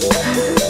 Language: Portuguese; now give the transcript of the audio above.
Música